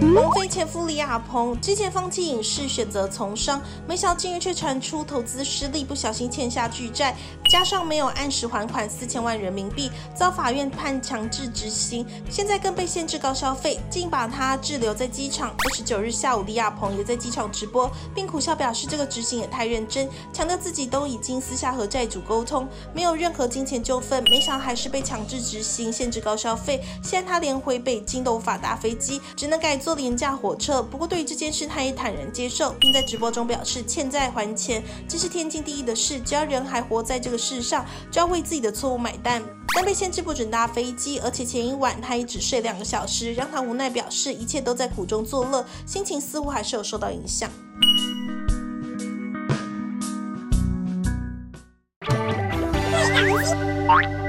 王菲前夫李亚鹏之前放弃影视，选择从商，没想到近日却传出投资失利，不小心欠下巨债，加上没有按时还款四千万人民币，遭法院判强制执行，现在更被限制高消费，竟把他滞留在机场。二十九日下午，李亚鹏也在机场直播，并苦笑表示这个执行也太认真，强调自己都已经私下和债主沟通，没有任何金钱纠纷，没想到还是被强制执行，限制高消费。现在他连回北京都无法搭飞机，只能改坐坐廉价火车。不过对于这件事，他也坦然接受，并在直播中表示欠债还钱，这是天经地义的事，只要人还活在这个世上，就要为自己的错误买单。但被限制不准搭飞机，而且前一晚他也只睡两个小时，让他无奈表示一切都在苦中作乐，心情似乎还是有受到影响。